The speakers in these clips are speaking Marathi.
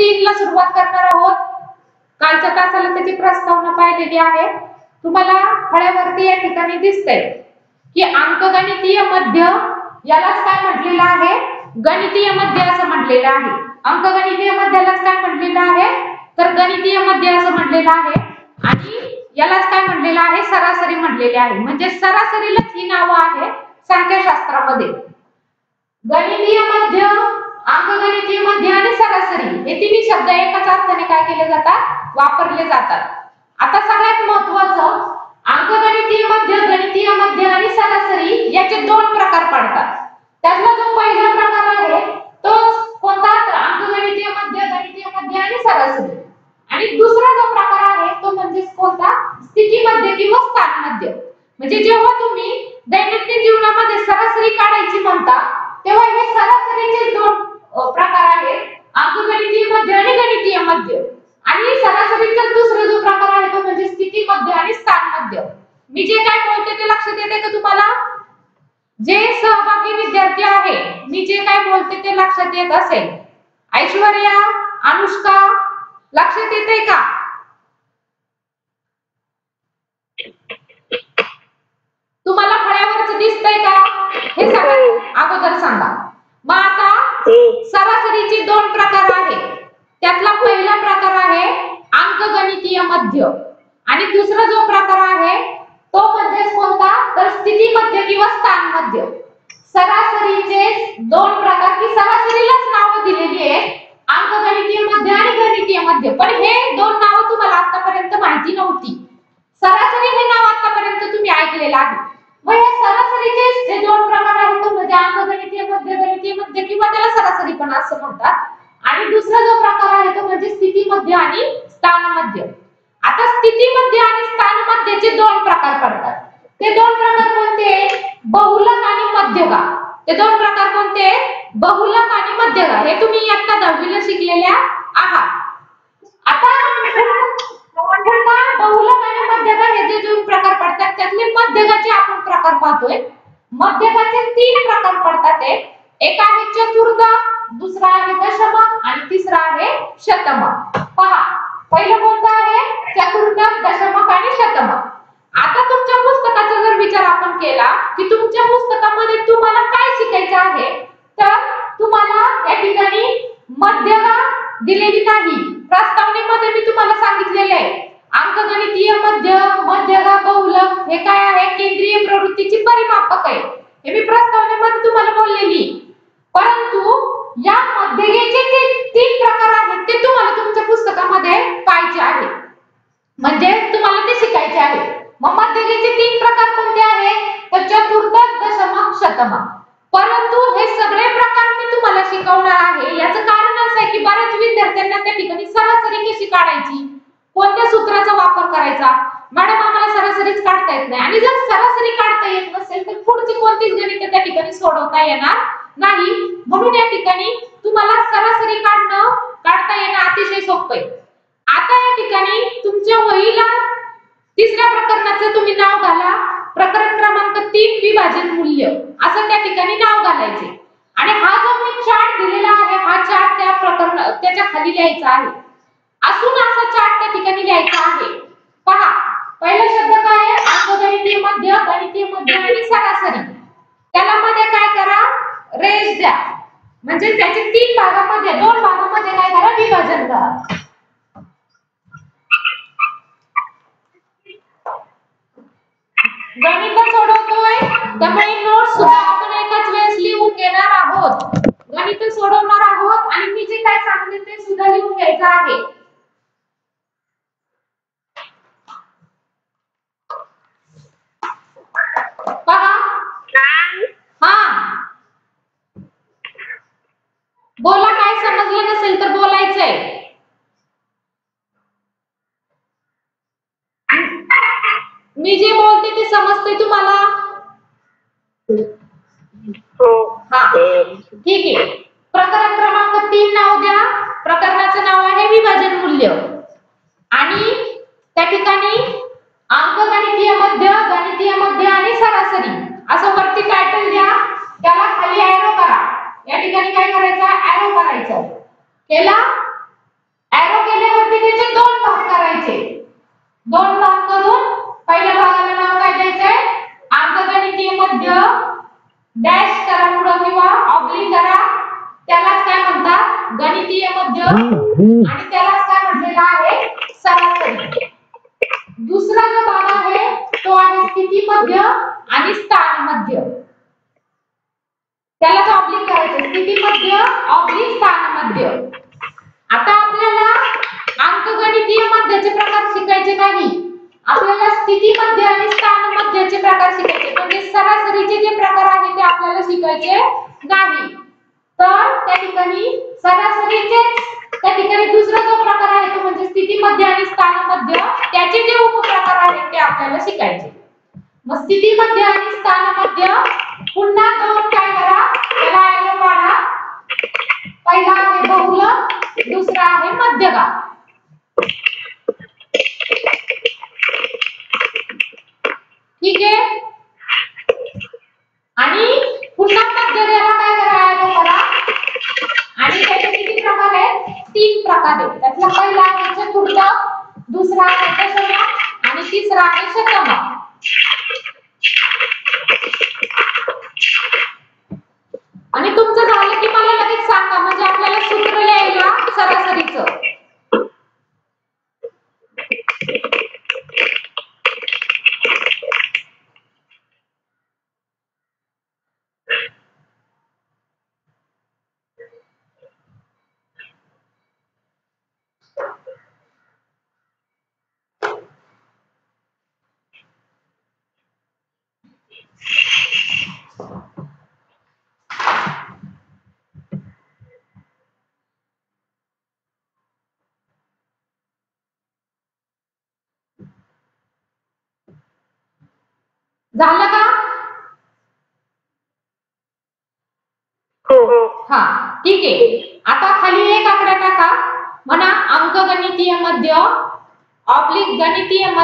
तीन ला सुरुवात करणार आहोत. कालच्या तासाला त्याची प्रस्तावना पाहिलेली आहे. तुम्हाला फळ्यावरती या ठिकाणी दिसतंय की अंकगणितीय मध्य यालाच काय म्हटलेलं आहे? गणितीय मध्य असं म्हटलेलं आहे. अंकगणितीय मध्यालाच काय म्हटलेलं आहे? तर गणितीय मध्य असं म्हटलेलं आहे. आणि यालाच काय म्हटलेलं आहे? सरासरी म्हटलेले आहे. म्हणजे सरासरीलाच ही नावं आहे संख्याशास्त्रामध्ये. गणितीय मध्य अंकगणितीय मध्य आणि सरासरी हे तिन्ही शब्द एकाच अर्थाने काय केले जातात? वापरले जातात. आता सगळ्यात महत्वाचं अंकगणितीय मध्य गणितीय मध्य आणि सरासरी याचे दोन प्रकार पडतात. त्यातला जो पहिला प्रकार आहे तो कोणता? तर अंकगणितीय मध्य गणितीय मध्य आणि सरासरी. आणि दुसरा जो प्रकार आहे तो म्हणजे कोणता? स्थिती मध्य किंवा स्थान मध्य म्हणजे जेव्हा तुम्ही दैनंदिन जीवनामध्ये सरासरी काढायची म्हणता तेव्हा हे सरासरीचे दोन प्रकार आहेत अंकगणितीय मध्य आणि गणितीय मध्य. आणि सरासरीचा दुसरा जो प्रकार आहे तो म्हणजे स्थिती मध्य आणि स्थान मध्य. मी जे काय बोलते ते लक्षात येते का तुम्हाला? जे सहभागी विद्यार्थी आहे मी जे काय बोलते ते लक्षात येत असेल. ऐश्वर्या अनुष्का लक्षात येते का? तुम्हाला फळ्यावरच दिसतंय का? हे सगळं अगोदर सांगा. मग आता हो. सरासरीचे दोन प्रकार आहेत. त्यातला पहिला प्रकार आहे अंकगणितीय मध्य आणि दुसरा जो प्रकार आहे तो म्हणजे कोणता तर स्थिती मध्य किंवा स्थान मध्य सरासरीचे दोन प्रकार की सरासरीलाच नावं दिलेली आहेत अंकगणितीय मध्य आणि गणितीय मध्य पण हे दोन नावं तुम्हाला आतापर्यंत माहिती नव्हती सरासरी हे नाव आतापर्यंत तुम्ही ऐकलेलं आहे मग या सरासरीचे जे दोन प्रकार आहेत तो म्हणजे अंकगणितीय मध्य गणितीय मध्य किंवा त्याला सरासरी पण असं म्हणतात आणि दुसरा जो प्रकार आहे तो म्हणजे स्थिती मध्य आणि स्थान मध्य आता स्थिती मध्य आणि स्थान मध्यचे दोन प्रकार पडतात ते दोन प्रकार कोणते बहुलक आणि मध्यगा ते दोन प्रकार कोणते बहुलक आणि मध्यगा हे तुम्ही आता दहावीला शिकलेल्या आहात आता पुन्हा बहुलक आणि मध्यगा हे जे दोन प्रकार पडतात त्यातले मध्यगाचे आपण प्रकार पाहतोय मध्यगाचे तीन प्रकार पडतात ते एक आहे चतुर्थक दुसरा आहे दशमक आणि तिसरा आहे शतमक पहा पहिलं कोणतं आहे चतुर्थक दशमक आणि शतमक आता तुमच्या पुस्तकाचा जर विचार आपण केला की तुमच्या पुस्तकामध्ये तुम्हाला काय शिकायचं आहे तर तुम्हाला या ठिकाणी मध्यगा दिलेली नाही प्रस्तावनेमध्ये मी तुम्हाला सांगितलेले आहे अंकगणितीय मध्य मध्यगा बहुलक हे काय आहे केंद्रीय प्रवृत्तीची परिमापक आहे हे मी प्रस्तावनेमध्ये तुम्हाला बोललेली परंतु या मध्यगेचे जे तीन प्रकार आहेत ते तुम्हाला तुमच्या पुस्तकामध्ये पाहिजे आहे म्हणजे तुम्हाला ते शिकायचे आहे मग मध्यगेचे तीन प्रकार कोणते आहेत तर चतुर्थक दशमक परंतु हे सगळे प्रकार मी तुम्हाला शिकवणार आहे. याचं कारण असं आहे की बऱ्याच विद्यार्थ्यांना त्या ठिकाणी सरासरी कशी काढायची? कोणत्या सूत्राचा वापर करायचा? मॅडम आम्हाला सरासरीच काढता येत नाही. आणि जर सरासरी काढता येत नसेल तर पुढची कोणतीच गणित त्या ठिकाणी सोडवता येणार नाही. म्हणून या ठिकाणी तुम्हाला सरासरी काढणं काढता येणं अतिशय सोपं आहे. आता या ठिकाणी तुमच्या वहीला तिसऱ्या प्रकरणाचं तुम्ही नाव घाला. प्रकरण क्रमांक तीन विभाजन मूल्य. असं त्या ठिकाणी नाव घालायचे. आणि हा जो मी चार्ट दिलेला आहे हा चार्ट त्या प्रकरण त्याच्याखाली लिहायचा आहे. असून असा चार्ट त्या ठिकाणी लिहायचा आहे. पहा पहिला शब्द काय आहे? अंकगणितीय मध्य गणितीय मध्य आणि सरासरी. त्याला मध्ये काय करा? रेष द्या. म्हणजे त्याचे तीन भागामध्ये दोन भागामध्ये काय करा? विभाजन करा. गणित सोडवतोय. त्यामुळे नोट सुद्धा आपण एकाच वेळेस लिहून घेणार आहोत. गणित सोडवणार आहोत आणि मी जे काय सांगते ते सुद्धा लिहून घ्यायचं आहे. हा. बोला काय समजलं नसेल तर बोलायचंय. मी जे बोलते ते समजते तुम्हाला? हो. हा. ठीक आहे. प्रकरण क्रमांक तिसरा आणि सतरा आणि तुम्ही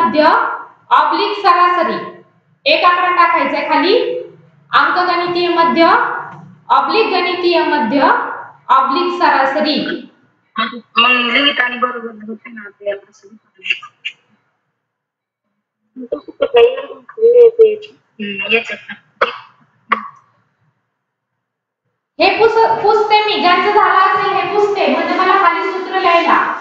मध्य ऑब्लिक सरासरी. एक आकडा टाकायचा खाली. अंक गणितीय मध्य ऑब्लिक गणितीय मध्य ऑब्लिक सरासरी. हे लिहित पुसते मी. ज्यांचं झालं असेल हे पुसते. म्हणजे मला खाली सूत्र लिहायला.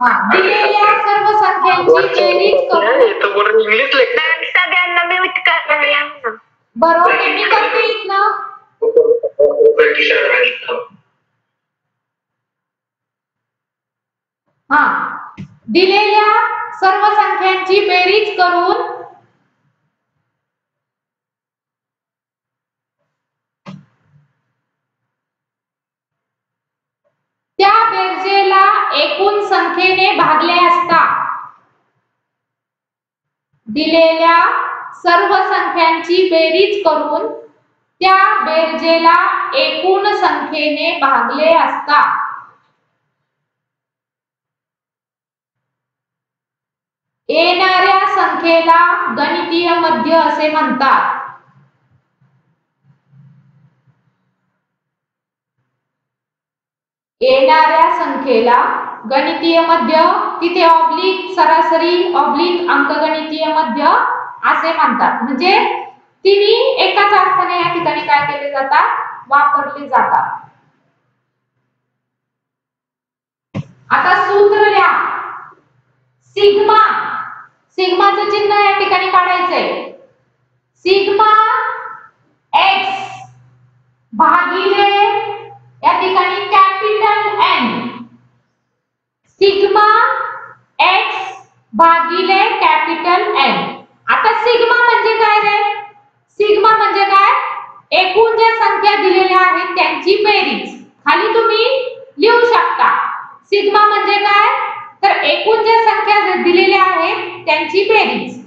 啊 दिलेल्या सर्व संख्यांची बेरीज करून त्या बेरजेला एकूण संख्येने भागले असता येणाऱ्या संख्येला गणितीय मध्य असे म्हणतात. येणाऱ्या संख्येला गणितीय मध्य तिथे ऑब्लिक सरासरी ऑब्लिक अंकगणितीय मध्य असे म्हणतात. म्हणजे तिन्ही एकाच अर्थाने या ठिकाणी काय केले जातात? वापरले जातात. आता सूत्र लिहा. सिग्मा. सिग्माचं चिन्ह या ठिकाणी काढायचंय. सिग्मा एक्स भागिले या ठिकाणी कॅपिटल एन सिग्मा एक्स भागिले कॅपिटल एन आता सिग्मा म्हणजे काय रे? सिग्मा म्हणजे काय? एकूण ज्या संख्या दिलेल्या आहेत त्यांची बेरीज. खाली तुम्ही लिहू शकता. सिग्मा म्हणजे काय? तर एकूण ज्या संख्या दिलेल्या आहेत त्यांची बेरीज.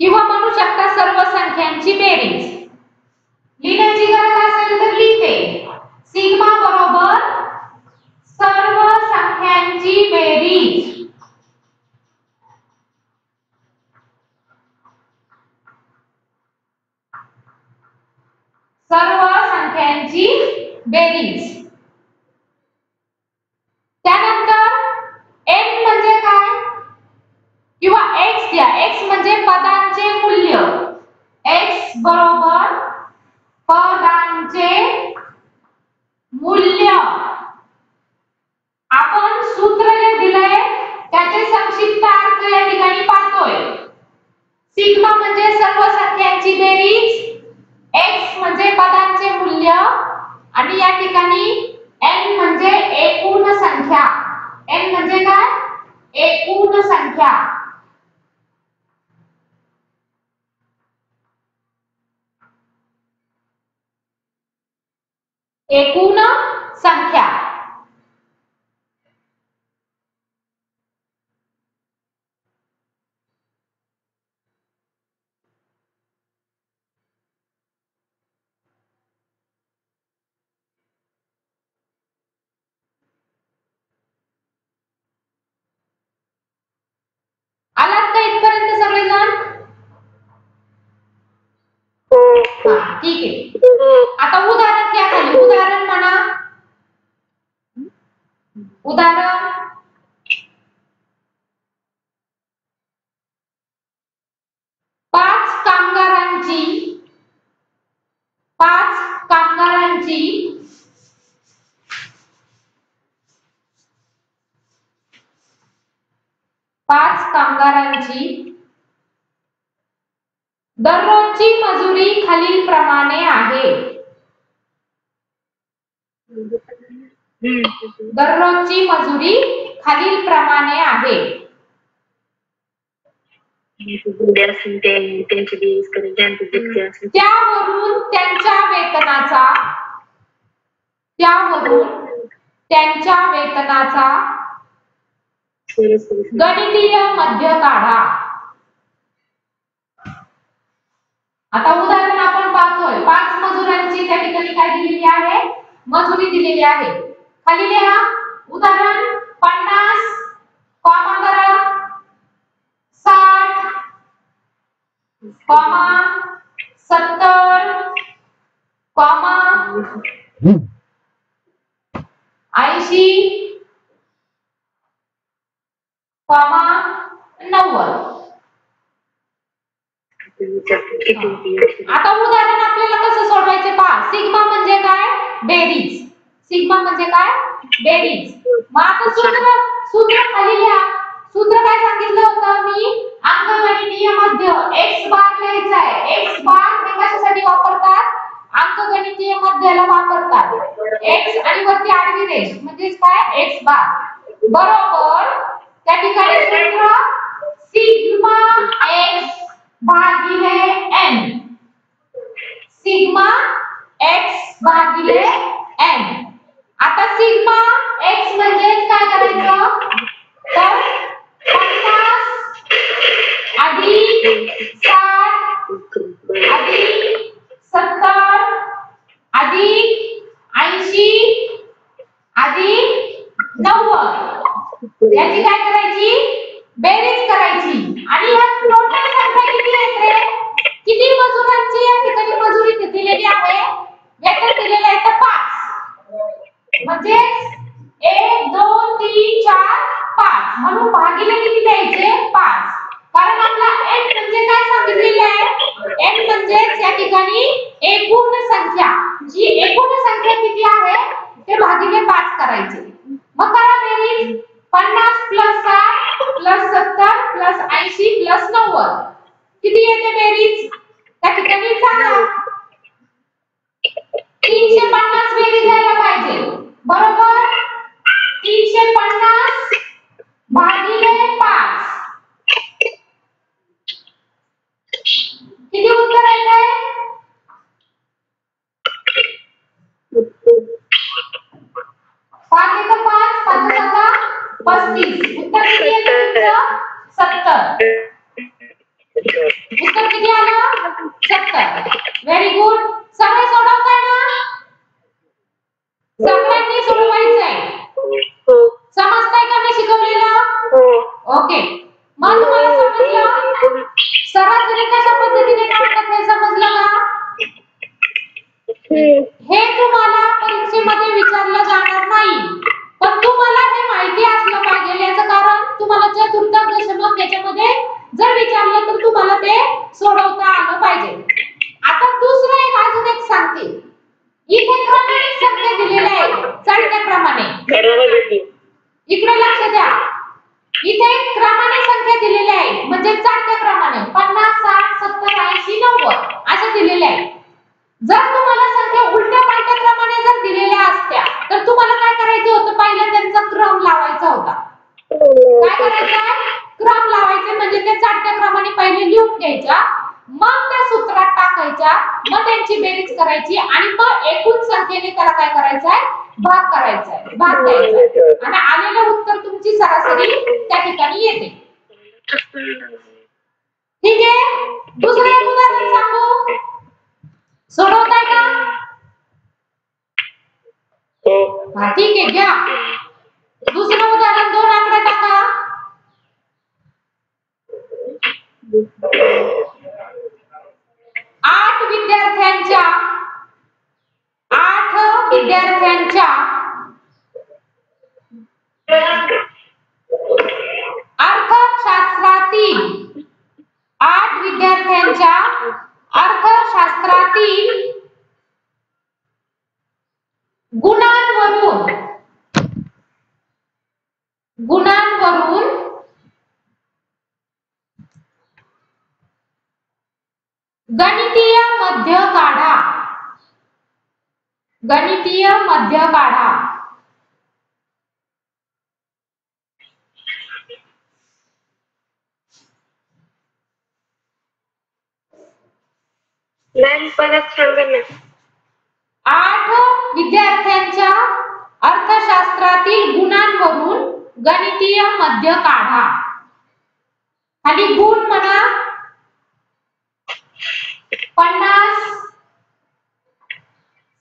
किंवा म्हणू शकता सर्व संख्यांची बेरीज. लिहिण्याची गरज असेल तर लिहिते. सिग्मा बरोबर सर्व संख्यांची बेरीज. सर्व संख्यांची बेरीज. त्यानंतर एन म्हणजे काय? किंवा एक्स द्या. एक्स म्हणजे पदांची मूल्य x बरोबर पदांचे मूल्य आपण सूत्र जे दिलंय त्याचे संक्षिप्त अर्थ या ठिकाणी पाहतोय सिग्मा म्हणजे सर्व संख्यांची बेरीज x म्हणजे पदांचे मूल्य आणि या ठिकाणी n म्हणजे एकूण संख्या n म्हणजे काय एकूण संख्या एकूण संख्या आलात का इथपर्यंत सगळेजण हा ठीक आहे आता उदाहरण घ्या खाली उदाहरण म्हणा उदाहरण पाच कामगारांची पाच कामगारांची पाच कामगारांची दररोजची मजुरी खालील प्रमाणे आहे दररोजची मजुरी खालील प्रमाणे आहे त्यावरून त्यांच्या वेतनाचा त्यावरून त्यांच्या वेतनाचा गणितीय मध्य काढा. आता उदाहरण आपण पाहतोय. पाच मजुरांची त्या ठिकाणी काय दिलेली आहे? मजुरी दिलेली आहे. खाली लिहा. उदाहरण पन्नास कॉमा करा. साठ कॉमा सत्तर कॉमा ऐंशी कॉमा नव्वद. आता उदाहरण आपल्याला कसं सोडवायचे पहा. सिग्मा म्हणजे काय? बेरीज. सिग्मा म्हणजे काय? बेरीज. मग आता सूत्र सूत्र खाली लिहा. सूत्र काय सांगितलं होतं मी? अंकगणितीय मध्य. X बार लिहायचा आहे x बार हे कशासाठी वापरतात? अंकगणितीय मध्याला वापरतात. X आणि वरती आडवी रेष. म्हणजेच काय? X बार बरोबर. त्या ठिकाणी सूत्र सिग्मा x भागिले n. सिग्मा एक्स भागिले एन आता सिग्मा एक्स म्हणजे काय करायचं? तर पन्नास अधिक साठ अधिक सत्तर अधिक ऐंशी अधिक नव्वद. याची काय मध्य काढा. गणितीय मध्य काढा. आठ विद्यार्थ्यांच्या अर्थशास्त्रातील गुणांवरून गणितीय मध्य काढा. खाली गुण म्हणा. पन्नास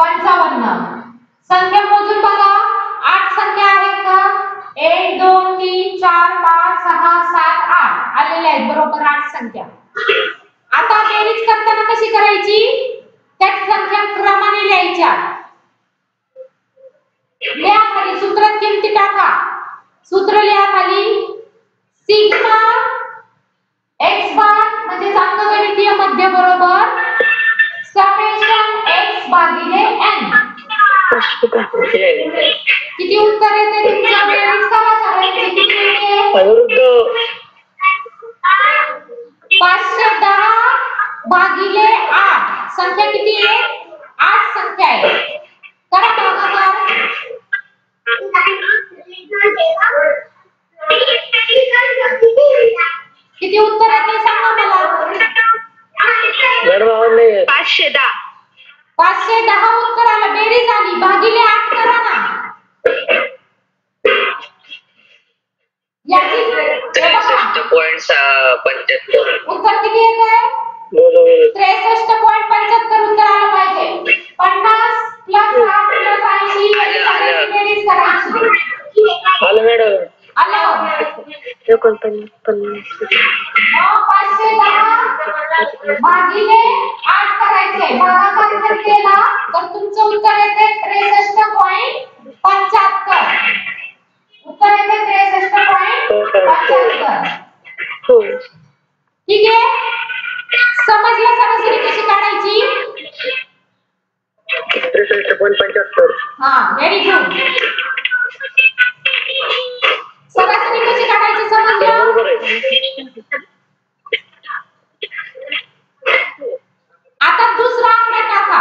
पंचावन्न. संख्या मोजून बघा. आठ संख्या आहेत का? एक दोन तीन चार पाच सहा सात आठ. आलेल्या आहेत बरोबर आठ संख्या. आता बेरीज करताना कशी करायची? त्या संख्या क्रमाने लिहायच्या. लिहा खाली. सूत्रात किमती टाका. सूत्र लिहा खाली. सिग्मा एक्स बार म्हणजे अंकगणितीय मध्य बरोबर. समेशन एक्स भागिले किती उत्तर येते तुमच्या बेरीज करा सगळ्यांची किती येते पाचशे दहा भागिले आठ. संख्या किती आहे? आठ संख्या आहे. करा भागाकार किती उत्तर येते सांगा मला? पाचशे दहा. पाचशे दहा उत्तर आलं बेरीज आली भागिले आठ करा ना बघा, पॉइंट पंच्याहत्तर. उत्तर किती येत आहे त्रेसष्ट पॉईंट पंच्याहत्तर उत्तर आलं पाहिजे. पन्नास प्लस साठ प्लस ऐंशी बेरीज करायची आलं मॅडम. जो कंपनी पन्नास भागिले आठ करायचे भागाकार जर केला तर तुमचं उत्तर येते पॉइंट पॉईंट पंच्याहत्तर. उत्तर ठीक आहे? समजलं सरासरी कशी काढायची? त्रेसष्ट पॉईंट पंच्याहत्तर. गुड सरासरी कशी काढायची समजलं आता दुसरा आकडा टाका.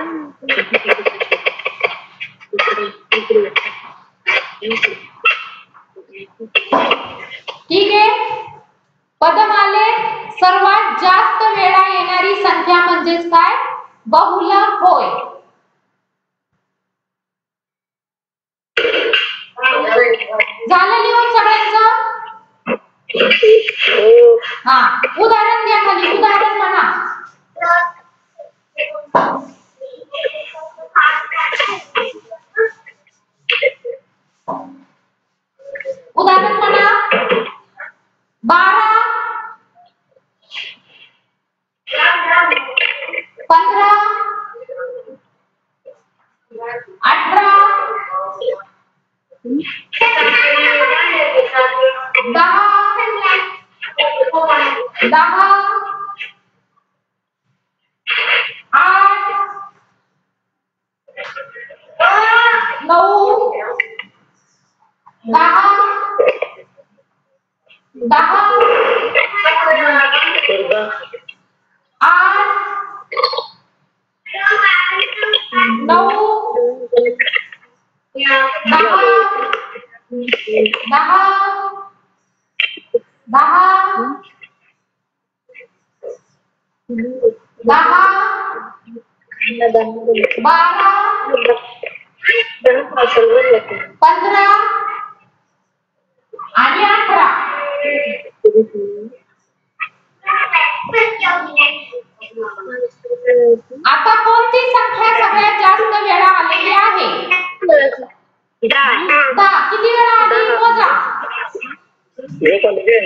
tan Baha. Baha. Baha. बारह पंद्रह talaga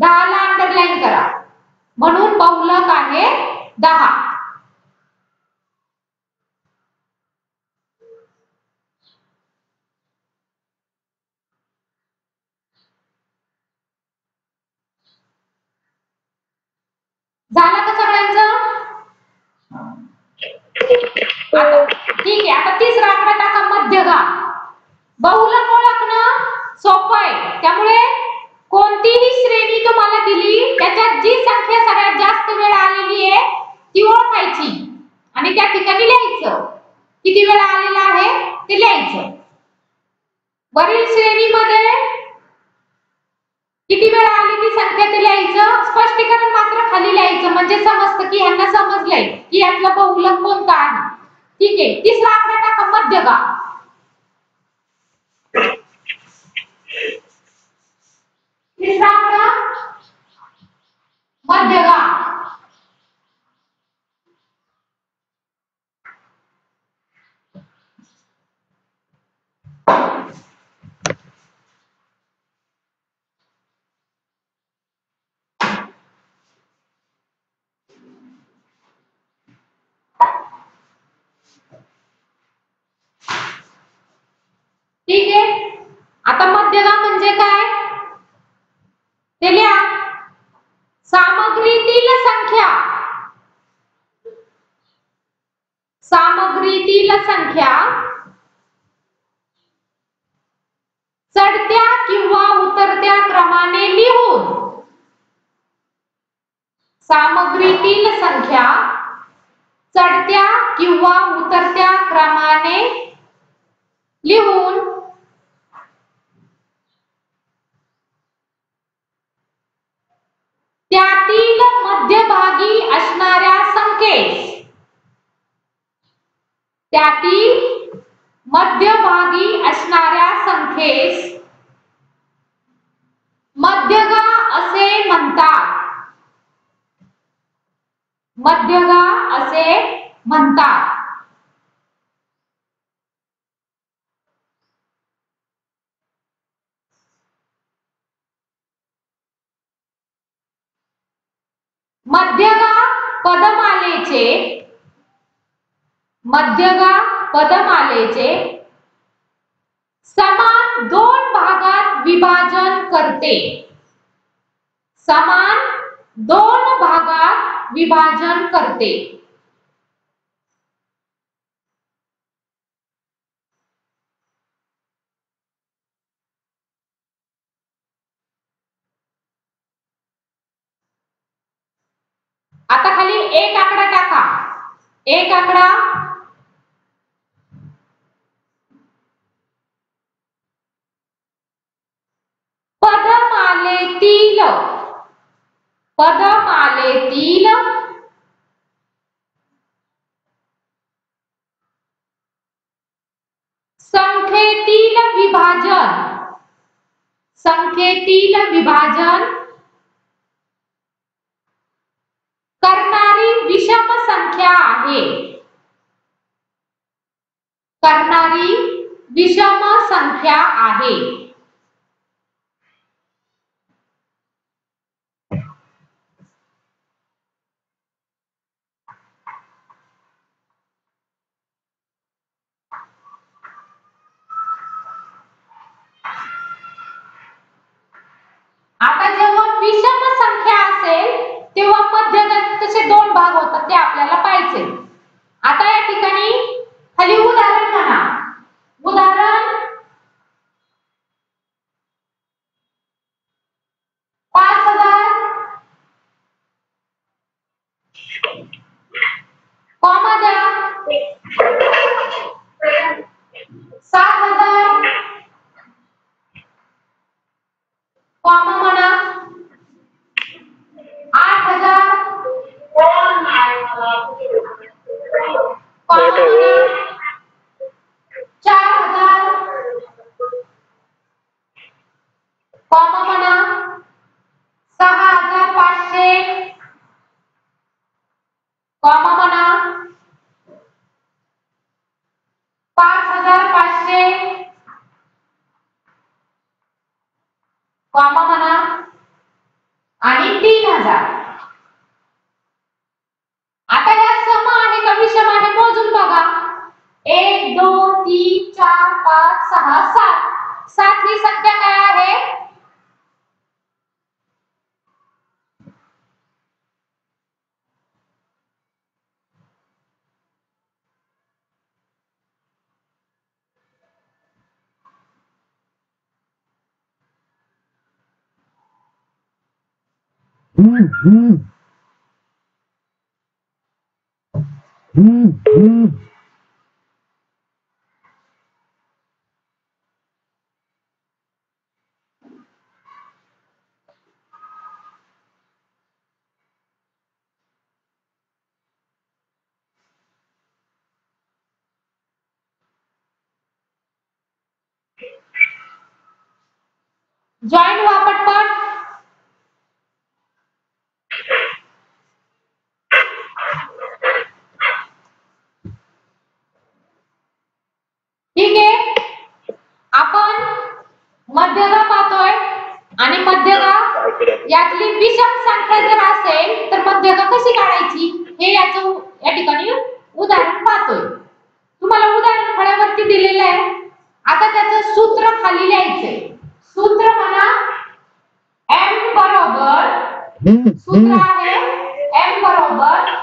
दहाला अंडरलाईन करा. म्हणून बहुलक आहे दहा. झालं का सगळ्यांचं? ठीक आहे आता तीस आकडा टाका मध्यगा बहुलक ओळखणं सोपं आहे. त्यामुळे कोणतीही श्रेणी तुम्हाला दिली त्याच्यात जी संख्या सगळ्यात जास्त वेळ आलेली आहे ती ओळखायची. आणि त्या ठिकाणी लिहायचं. किती वेळा आलेला आहे ते लिहायचं. वरील श्रेणीमध्ये किती वेळा आली ती संख्या ते लिहायचं? स्पष्टीकरण मात्र खाली लिहायचं. म्हणजे समजतं की ह्यांना समजलंय की यातलं बहुलक कोणतं आहे. ठीक आहे. तिसरा आकडा टाका मध्यगा तिसरा आपला मध्यगा ठीक आहे. आता मध्यगा म्हणजे काय? ते लिहा. सामग्रीतील संख्या. सामग्रीतील संख्या. चढत्या किंवा उतरत्या क्रमाने लिहून. सामग्रीतील संख्या. चढत्या किंवा उतरत्या क्रमाने लिहून. त्यातील मध्यभागी त्यातील मध्यभागी मध्यगा असे म्हणतात. मध्यगा असे म्हणतात. मध्यगा पदमालेचे मध्यगा पदमालेचे समान दोन भागात विभाजन करते. समान दोन भागात विभाजन करते. आता खाली एक आकडा टाका. एक आकडा. पदमालेतील. पदमालेतील. संख्येतील विभाजन. संख्येतील विभाजन. करणारी विषम संख्या आहे. करणारी विषम संख्या आहे. आता जेव्हा विषम संख्या असेल तेव्हा मध्यगताचे दोन भाग होतात ते आपल्याला पाहिजे आता या ठिकाणी खाली उदाहरण म्हणा. उदाहरण Mm-hmm. Mm-hmm. Hmm, hmm. Sutra M, M for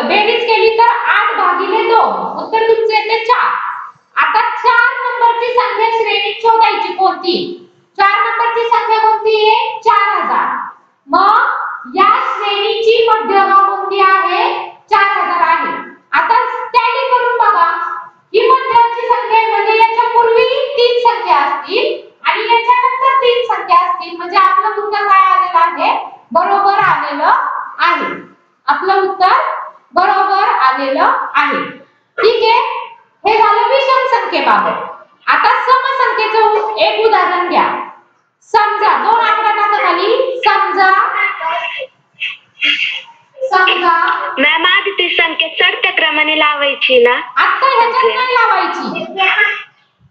बेरीज केली तर आठ भागिले दो उत्तर तुमचे येते चार. आता चार नंबरची संख्या श्रेणीत शोधायची कोणती? चार नंबरची संख्या कोणती आहे? चार हजार. मग या श्रेणीची मध्यमा कोणती आहे? चार हजार आहे. आता टॅली करून बघा. ही मध्यमाची संख्या म्हणजे याच्या पूर्वी तीन संख्या असतील आणि याच्यानंतर तीन संख्या असतील. म्हणजे आपलं उत्तर काय आलेलं आहे? बरोबर आलेलं आहे. आपलं उत्तर बरोबर आलेलं आहे. ठीक आहे? हे झालं विषम संख्येबाबत. आता समसंख्येचं एक उदाहरण घ्या समजा दोन आकडा टाका खाली. समजा. समजा. मॅम आधी ती संख्या चढत्या क्रमाने लावायची ना? आता ह्याच्यात नाही लावायची.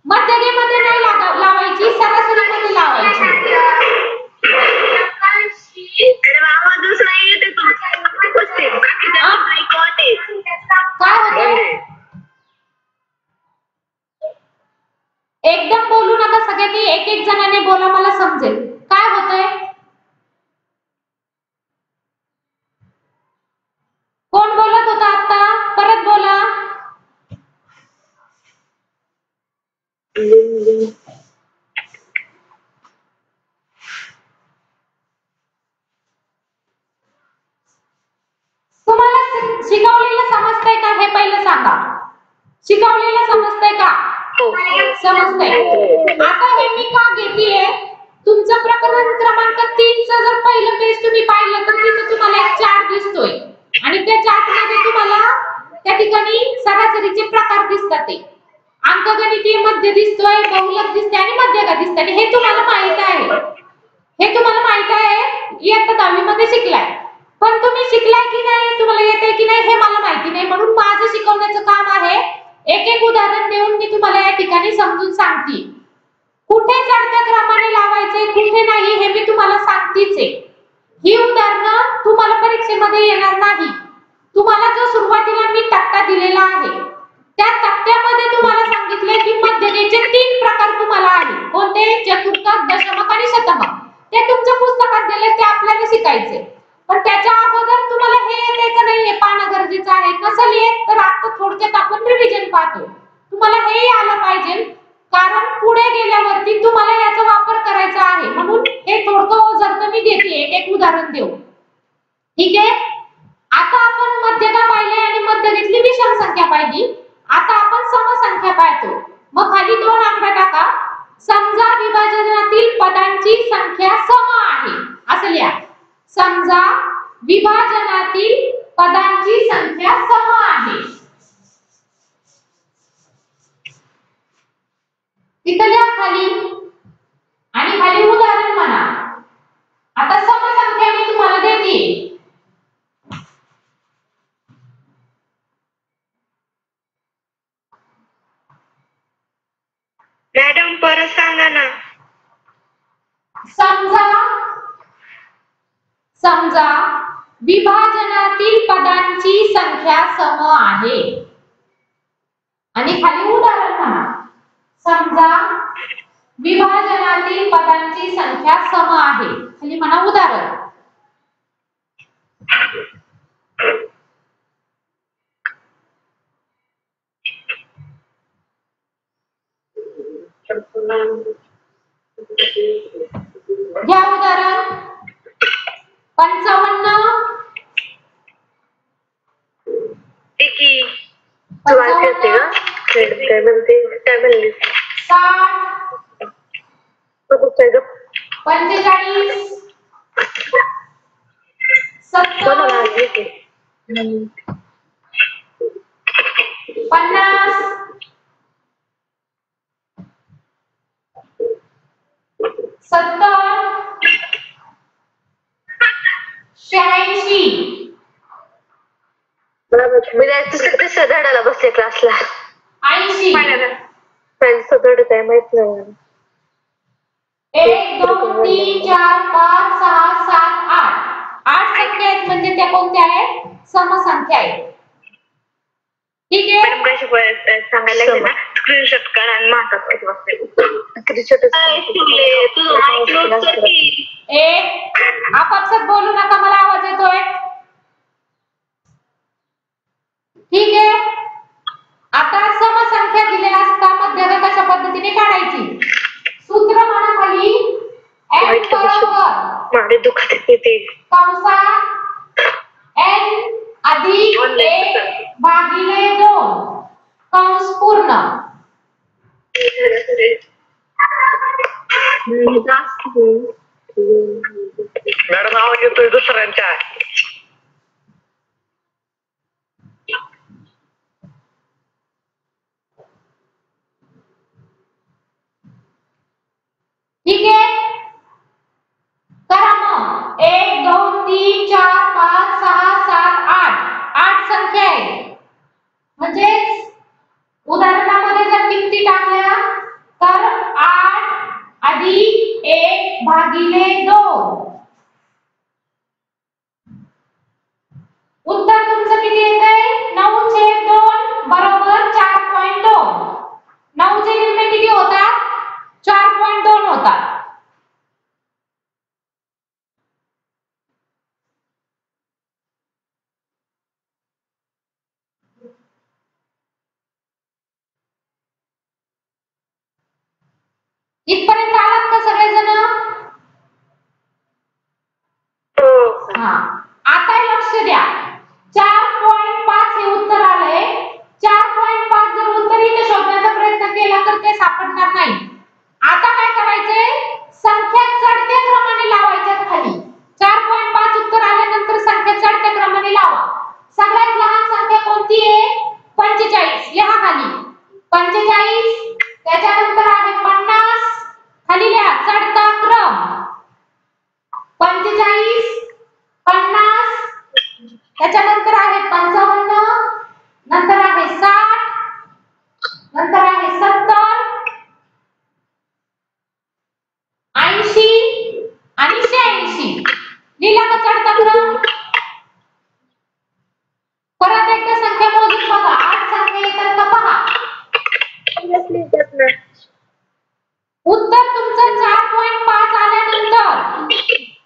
मध्यगीमध्ये नाही लावायची सरासरीमध्ये लावायची. एकदम बोलू नका सगळ्यांनी एक एक जणाने बोला मला समजेल. काय होतंय? कोण बोलत होता आता परत बोला. तुम्हाला शिकवलेलं समजतंय का? हे पहिलं सांगा. शिकवलेलं समजतंय का? हो. समजतंय. आता हे मी का घेतेय? तुमचं प्रकरण क्रमांक तीनचं जर पहिलं पेज तुम्ही पाहिलं तर तिथं तुम्हाला एक चार्ट दिसतोय. आणि त्या चार्टमध्ये तुम्हाला त्या ठिकाणी सरासरीचे प्रकार दिसतात ते. अंकगणितीय मध्य दिसतोय बहुलक दिसते आणि मध्यका दिसते आणि हे तुम्हाला माहीत आहे. हे तुम्हाला माहीत आहे इयत्ता दहावी मध्ये शिकलाय. पण तुम्ही शिकलाय की नाही? तुम्हाला येते की नाही हे मला माहिती नाही. म्हणून माझं शिकवण्याचं काम आहे. एक एक उदाहरण देऊन मी तुम्हाला या ठिकाणी समजून सांगते. कुठे चढत्या क्रमाने लावायचे कुठे नाही हे मी तुम्हाला सांगतेच आहे. ही उदाहरणं तुम्हाला परीक्षेमध्ये येणार नाही. तुम्हाला जो सुरुवातीला मी तक्ता दिलेला आहे त्या तक्त्यामध्ये तुम्हाला सांगितले की मध्यरेचे तीन प्रकार तुम्हाला आले कोणते? चतुर्थक दशमक आणि शतमक. ते तुमच्या पुस्तकात दिले ते आपल्याला शिकायचे पण त्याच्या अगोदर तुम्हाला हे येते का नाही हे पाहणं गरजेचं आहे. कसं येत तर आता थोडक्यात आपण रिव्हिजन पाहतो तुम्हाला हे आलं पाहिजे. कारण पुढे गेल्यावरती तुम्हाला याचा वापर करायचा आहे. म्हणून हे थोडकं ओझरतं मी देते एक एक उदाहरण देऊ. ठीक आहे? आता आपण मध्यता पाहिली आणि मध्य घेतली विषम संख्या पाहिली. आता आपण समसंख्या पाहतो. मग खाली दोन आकडा टाका. समजा विभाजनातील पदांची संख्या सम आहे. असं लिहा. समजा विभाजनातील पदांची संख्या सम आहे. खाली. आणि खाली उदाहरण म्हणा. आता समसंख्या मी तुम्हाला देते मॅडम परत सांगा ना समजा समजा विभाजनातील पदांची संख्या सम आहे आणि खाली उदाहरण म्हणा समजा विभाजनातील पदांची संख्या सम आहे खाली म्हणा उदाहरण घ्या उदाहरण पंचावन्न की तू ऐकते का मॅडम काय म्हणते काय म्हणली साठ तू कुठे आहे ग? पंचेचाळीस कोणाला सत्तर ऐकली की? पन्नास सत्तर शहाऐंशी बरोबर. मी जायचं तिसऱ्या धड्याला बसले क्लासला ऐंशी फ्रेंडचं धड काय माहीत नाही मला. एक दोन तीन चार पाच सहा सात आठ आठ संख्या आहेत म्हणजे त्या कोणत्या आहेत समसंख्या आहेत ठीक आहे मॅडम काय शिकवायला सांगायला ना स्क्रीनशॉट काढा आणि किती वाजता आपापसात बोलू नका मला आवाज येतोय. ठीक आहे. आता समसंख्या दिल्या असता मध्यक कशा पद्धतीने काढायची? सूत्र म्हणा खाली. मागे दुखत आहे ते. कंसात n अधिक एक भागिले दोन. कंस पूर्ण मॅडम आवाज येतोय दुसऱ्यांच्या. ठीक आहे? करा मग. एक दोन तीन चार पाच सहा सात आठ. आठ संख्या आहे. म्हणजेच उदाहरणामध्ये जर किमती टाकल्या तर आठ अधिक एक भागिले दोन. उत्तर तुमचं किती येत आहे नऊ छे दोन बरोबर चार पॉईंट दोन. नऊचे निम्मे किती होतात? चार पॉईंट दोन होतात. इथपर्यंत आलात का सगळेजण हा आता लक्ष द्या चार पॉईंट पाच हे उत्तर आलंय चार पॉईंट पाच जर उत्तर इथे शोधण्याचा प्रयत्न केला तर ते सापडणार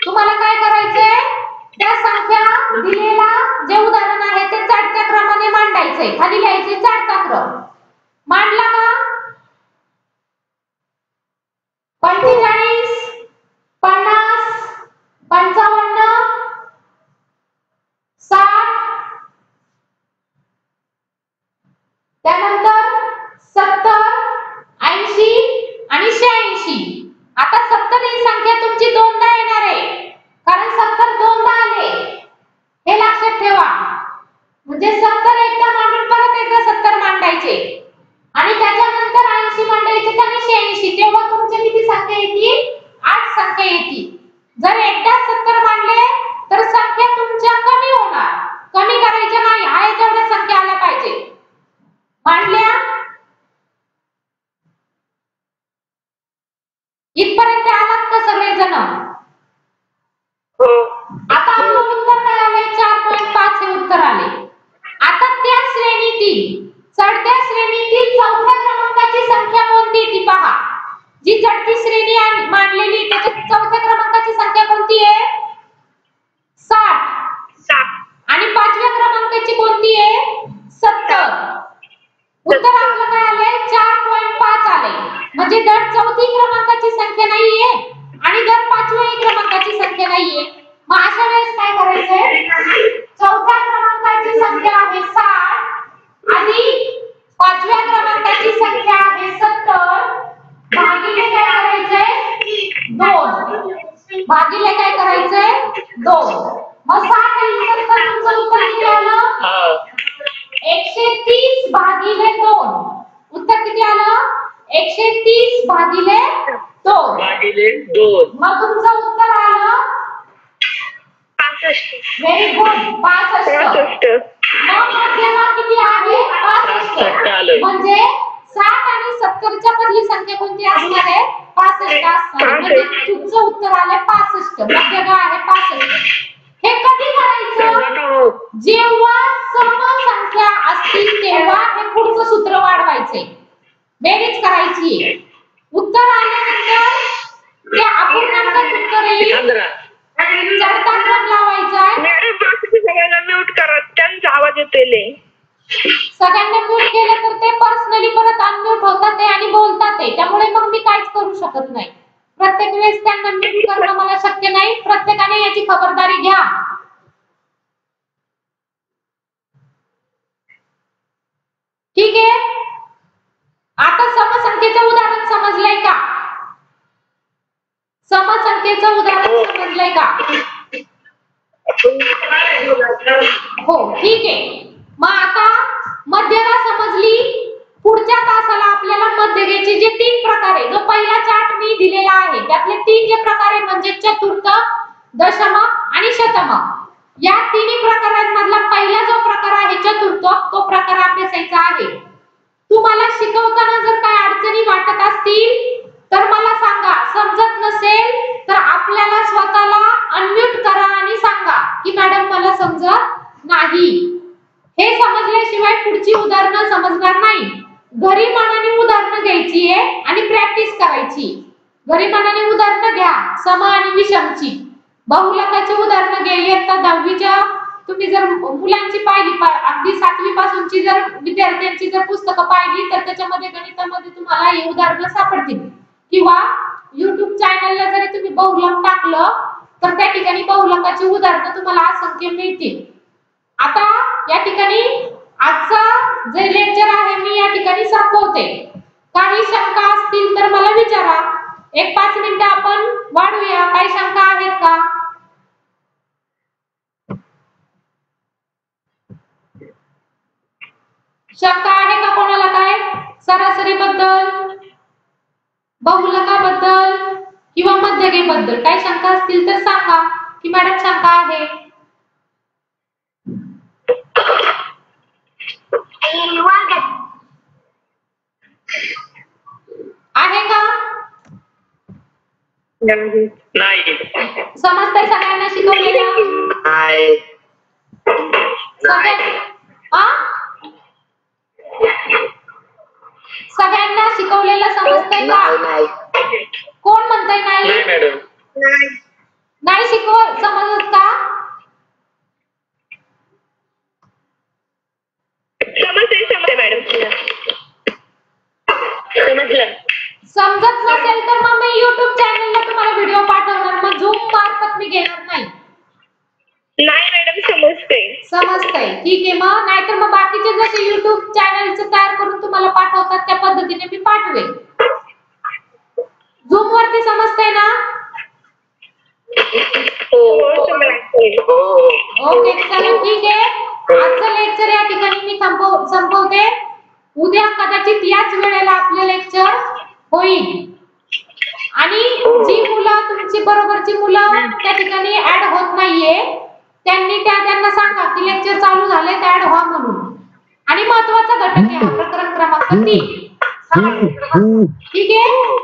तुम्हाला काय करायचंय त्या संख्या दिलेला जे उदाहरण आहे ते चढत्या क्रमाने मांडायचंय खाली लिहायचे चढता क्रम मांडला का पंचेचाळीस पन्नास पंचावन्न साठ त्यानंतर सत्तर ऐंशी आणि शहाऐंशी आता सत्तर ही संख्या तुमची दोनदा येणार आहे कारण सत्तर दोनदा आले हे लक्षात ठेवा म्हणजे सत्तर एकदा मांडून परत एकदा सत्तर मांडायचे. आणि त्याच्यानंतर ऐंशी मांडायचे आणि शहाऐंशी तेव्हा तुमच्या किती संख्या येतील? आठ संख्या येतील. जर एकदा सत्तर मांडले तर संख्या तुमच्या कमी होणार. कमी करायच्या नाही. आहे तेवढ्या संख्या आल्या पाहिजे. मांडल्या? इथपर्यंत आलात का सगळेजण? हो. आता आपलं उत्तर काय आलंय. चार पॉईंट पाच हे उत्तर आले. आता त्या श्रेणीतील चढत्या श्रेणीतील चौथ्या क्रमांकाची संख्या कोणती ती पहा. जी चढती श्रेणी मांडलेली त्याच्यात चौथ्या क्रमांकाची संख्या कोणती आहे? साठ. आणि पाचव्या क्रमांकाची कोणती आहे? सत्तर. उत्तर आपलं काय आलंय? चार पॉईंट पाच आले म्हणजे दर चौथी क्रमांकाची संख्या नाहीये आणि दर पाचव्या क्रमांकाची संख्या नाहीये. मग अशा वेळेस काय करायचंय? चौथ्या क्रमांकाची संख्या आहे साठ आणि पाचव्या क्रमांकाची संख्या आहे सत्तर. भागिले काय करायचंय? दोन. भागिले काय करायचंय? दोन. मग साठ आणि सत्तर तुमचं उत्तर किती आलं? एकशे तीस भागिले दोन. उत्तर किती आलं? एकशे तीस भागिले दोन. भागिले दोन. मग तुमचं उत्तर आलं व्हेरी गुड पासष्ट मग मध्यमा किती आहे पासष्ट म्हणजे साठ आणि सत्तरच्या मधली संख्या कोणती असणार आहे पासष्ट असणार म्हणजे तुमचं उत्तर आलं पासष्ट मध्यमा आहे पासष्ट हे कधी करायचं जेव्हा समसंख्या असतील तेव्हा हे पुढचं सूत्र वाढवायचे बेरीज करायची उत्तर आल्यानंतर त्या अपूर्णांकात उत्तर येईल. म्यूट करा. त्यांचा आवाज येतोय सगळ्यांना म्यूट केलं तर ते पर्सनली परत अनम्यूट होतात आणि बोलतात त्यामुळे मग मी काहीच करू शकत नाही. प्रत्येक वेळेस त्यांना म्यूट करणं मला शक्य नाही. प्रत्येकाने याची खबरदारी घ्या. ठीक आहे? आता समसंख्येचं उदाहरण समजलंय का? समसंख्येचं उदाहरण समजलंय का? हो ठीक आहे. मग आता मध्यमा समजली. पुढच्या तासाला आपल्याला मध्य घ्यायचे जे तीन प्रकार आहे जो पहिला चार्ट मी दिलेला आहे त्यातले तीन जे प्रकार आहे म्हणजे चतुर्थ दशमक आणि शतमक. या तिन्ही प्रकारांमधला पहिला जो प्रकार आहे चतुर्थ तो प्रकार अभ्यासायचा आहे. तुम्हाला शिकवताना जर काय अडचणी वाटत असतील तर मला सांगा समजत नसेल तर आपल्याला स्वतःला अनम्यूट करा आणि सांगा की मॅडम मला समजत नाही. हे समजल्याशिवाय पुढची उदाहरणं समजणार नाही. घरी मनाने उदाहरणं घ्यायची आहे आणि प्रॅक्टिस करायची. घरी मनाने उदाहरणं घ्या सम आणि विषमची. बहुलकाचे उदाहरणं घ्या इयत्ता दहावीच्या तुम्ही जर मुलांची पाहिली अगदी सातवी पासूनची जर विद्यार्थ्यांची जर पुस्तकं पाहिली तर त्याच्यामध्ये गणितामध्ये तुम्हाला हे उदाहरणं सापडतील. किंवा युट्यूब चॅनलला जरी तुम्ही बहुलक टाकलं तर त्या ठिकाणी बहुलकाची उदाहरणं तुम्हाला असंख्य मिळतील. आता या ठिकाणी आजचा जे लेक्चर आहे मी या ठिकाणी संपवते. काही शंका असतील तर मला विचारा. एक पाच मिनिटं आपण वाढूया. काही शंका आहेत का? शंका आहे का कोणाला काय? सरासरी बद्दल बहुलकाबद्दल किंवा मध्यगेबद्दल? काही शंका असतील तर सांगा. की मॅडम शंका आहे. आहे का? नाही. समजतंय सगळ्यांना शिकवलेलं? नाही. सगळ्या सगळ्यांना शिकवलेलं समजतंय का? नाही कोण म्हणतंय नाही? नाही मॅडम नाही. शिकव समजत का? समजते समजते मॅडम समजलं. समजत नसेल तर मग मी युट्यूब चॅनलला तुम्हाला व्हिडिओ पाठवणार. मग झूम मार्फत मी घेणार नाही. नाही मॅडम समजते समजतंय. ठीक आहे मग नाहीतर मग बाकीचे जसे युट्यूब चॅनलचे तयार करून तुम्हाला पाठवतात त्या पद्धतीने मी पाठवेल झूम वरती समजतंय ना? हो हो. हो हो ओके चला ठीक आहे. आजचं लेक्चर या ठिकाणी मी संपव संपवते. उद्या कदाचित याच वेळेला आपलं लेक्चर होईल. आणि जी मुलं तुमची बरोबरची मुलं त्या ठिकाणी ऍड होत नाहीये त्यांनी त्या त्यांना सांगा की लेक्चर चालू झाले ऍड व्हा म्हणून. आणि महत्त्वाचा घटक आहे हा प्रकरण क्रमांक तीन. ठीक आहे?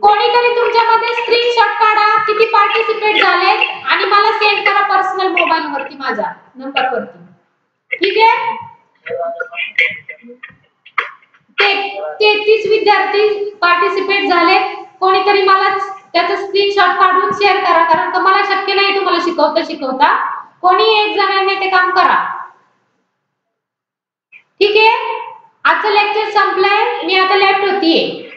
कोणीतरी तुमच्यामध्ये स्क्रीनशॉट काढा. किती पार्टिसिपेट झाले आणि मला सेंड करा पर्सनल मोबाईल वरती माझ्या नंबर वरती. ठीक आहे? ते तेहतीस विद्यार्थी पार्टिसिपेट झाले कोणीतरी मला त्याचं स्क्रीनशॉट काढून शेअर करा. कारण का मला शक्य नाही तुम्हाला शिकवता शिकवता. कोणी एक जणांनी ते काम करा. ठीक आहे? आजचं लेक्चर संपलंय. मी आता लेफ्ट होतीये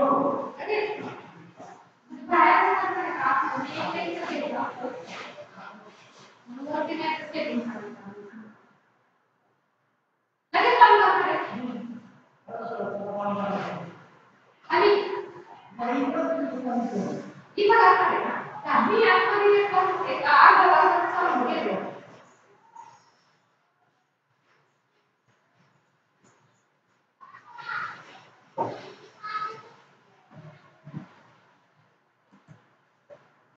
आणि